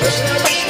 Krishna